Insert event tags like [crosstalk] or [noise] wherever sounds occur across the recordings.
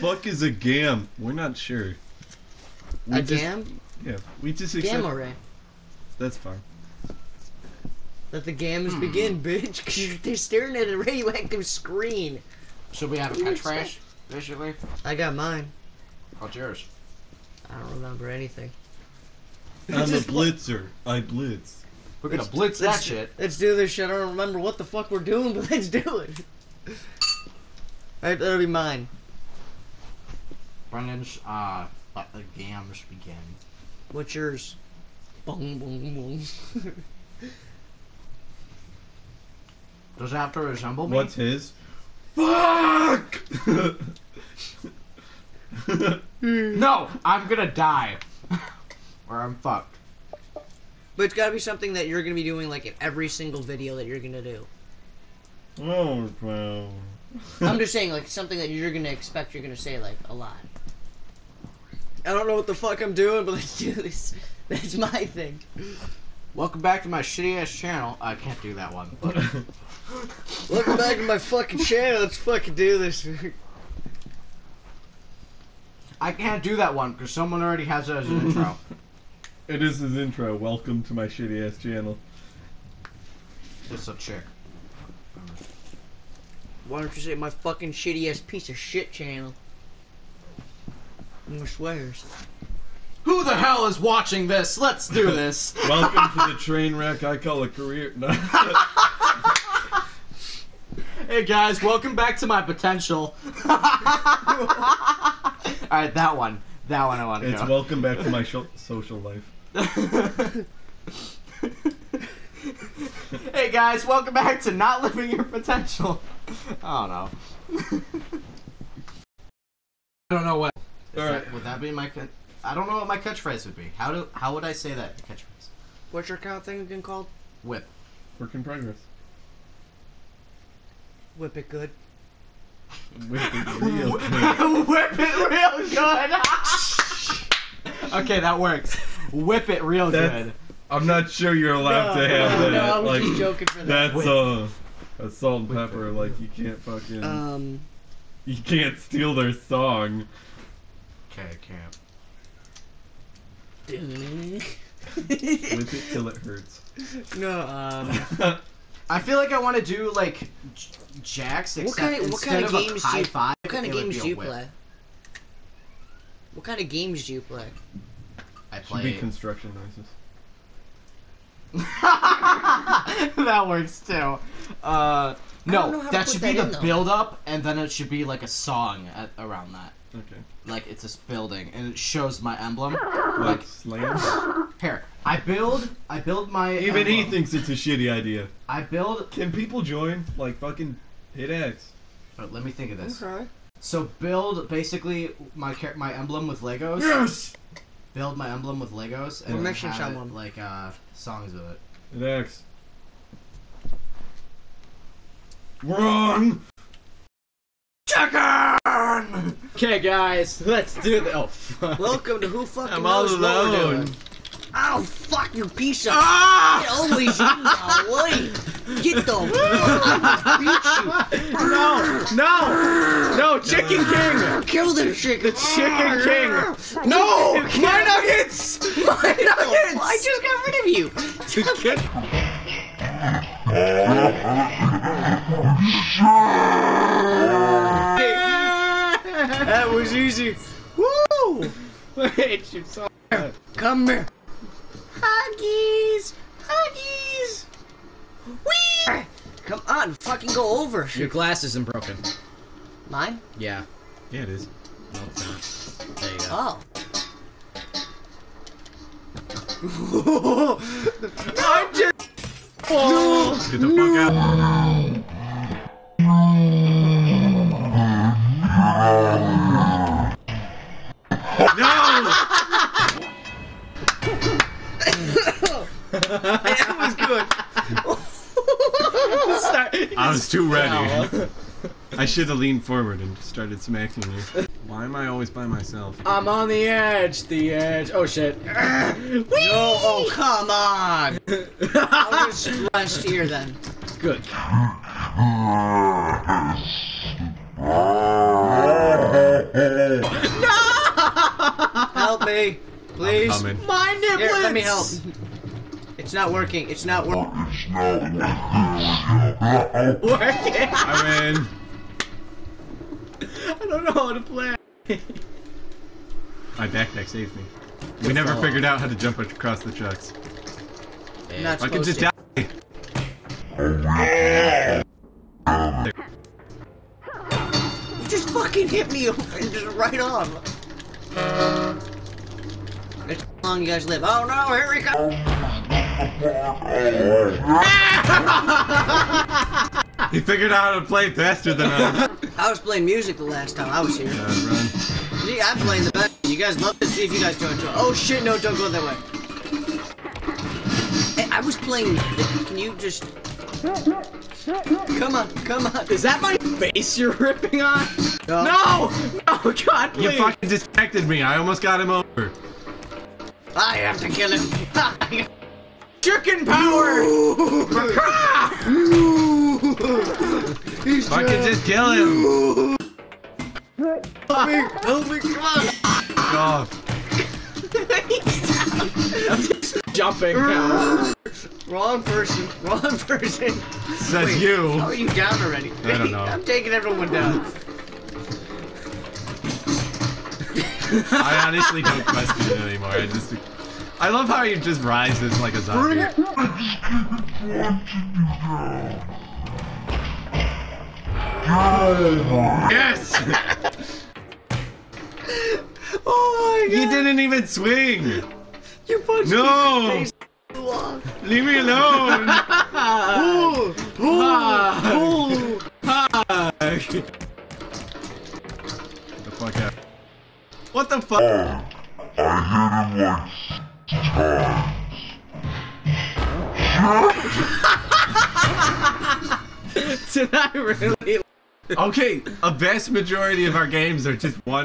fuck is a gam? We're not sure. We A just- gam? Yeah, we just accept. Gamma ray. That's fine. Let the games Hmm. begin, bitch. 'cause they're staring at a radioactive screen. Should we have a What do you catchphrase? Basically, I got mine. what's yours? I don't remember anything. I'm a blitzer. I blitz. We're gonna Let's- blitz that let's- shit. Let's do this shit. I don't remember what the fuck we're doing, but let's do it. Alright, that'll be mine. Brendan's uh, let the games begin. What's yours? Boom, boom, boom. Does it have to resemble me? What's his? Fuck! No, I'm gonna die. [laughs] or I'm fucked. but it's gotta be something that you're gonna be doing like in every single video that you're gonna do. oh, well. I'm just [laughs] saying, like something that you're gonna expect you're gonna say like a lot. I don't know what the fuck I'm doing, but let's do this. [laughs] That's my thing. Welcome back to my shitty ass channel. I can't do that one. But [laughs] Welcome back to my fucking channel. Let's fucking do this. I can't do that one because someone already has it as an intro. [laughs] It is his intro. Welcome to my shitty ass channel. It's a chick. Why don't you say my fucking shitty ass piece of shit channel? More swears. Who the hell is watching this? Let's do [laughs] this. Welcome to the [laughs] train wreck I call a career. No. [laughs] Hey guys, welcome back to my potential. Alright, that one. That one I want to it's go. welcome back to my sho- social life. hey guys, welcome back to Not Living Your Potential. I don't know. I don't know what. Is All that- would that be my? Con- I don't know what my catchphrase would be. How do? How would I say that catchphrase? What's your account thing again called? Whip. Work in progress. Whip it good. [laughs] With [laughs] the real quick. Whip it real good. [laughs] okay, that works. Whip it real That's- good. I'm not sure you're allowed to have no, that. no, I was like, just joking for that. That's uh, that's salt and pepper. Like you can't fucking, Um, you can't steal their song. Okay, I can't. Whip it till it hurts. [laughs] no, um, [laughs] I feel like I want to do like J- Jax, What kind of- what instead kind of of games do high you- five, what kind of games do you whip. play? What kind of games do you play? I Should play. be construction noises. [laughs] that works too. Uh, no, that should that be in, the though. build up, and then it should be like a song at, around that. Okay. Like it's this building, and it shows my emblem. [laughs] Like Like here, I build, I build my. Even he thinks it's a shitty idea. I build. Can people join? Like fucking hit X. let me think of this. Okay. So build basically my my emblem with Legos. Yes. Build my emblem with Legos and We're then missing have it, like uh songs of it. Hit X. Wrong. Chicken. Okay, guys, let's do the. Oh, fuck. Welcome to Who Fucking I'm all Knows What We're alone. Doing. Oh, fuck you piece of Ah! It always you now, wait. Get the [laughs] fuck beat No, no, no, Chicken King! Kill this chicken. Chicken King! No! [laughs] My nuggets! My nuggets! I just got rid of you. That was easy. Woo! Wait, you saw Come here. Huggies. Huggies. Wee. Come on, fucking go over. Your glass isn't broken. Mine? Yeah. Yeah, it is. No, it's not. There you go. Oh. [laughs] I'm just. Oh. Get the fuck out. That was good. [laughs] I was too ready. [laughs] I should have leaned forward and started smacking you. Why am I always by myself? I'm on the edge, the edge. Oh shit. [laughs] No, oh come on. I'll just rest here then. Good. No! Help me, please. I'm coming. My niblets! Here, let me help. It's not working. It's not working. Working. I'm in. I don't know how to play. My backpack saved me. We never call. figured out how to jump across the trucks. I'm not I can just to. die. You just fucking hit me [laughs] and just right on. That's how long you guys live. Oh no, here we go. [laughs] He figured out how to play faster than us. [laughs] I was playing music the last time I was here. Yeah, run. See, I'm playing the best. You guys love to see if you guys join. Oh shit, no, don't go that way. Hey, I was playing. Can you just. Come on, come on. Is that my face you're ripping on? No. No! No, God, You fucking detected me. I almost got him over. I have to kill him. [laughs] Chicken power! He's Fucking just kill him. Help me, help me, come on. Oh, Jumping now. Wrong person, wrong person. says Wait, you. How are you down already? I don't know. I'm taking everyone down. I honestly don't question it anymore. I just. I love how he just rises like a zombie. Yes! [laughs] Oh my god! He didn't even swing! You punched No! me in the face. Leave me alone! Ooh, Ah. ooh. The fuck out. What the fuck? I hit him six times. [laughs] Did I really? Okay, a vast majority of our games are just one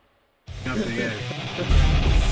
up the end.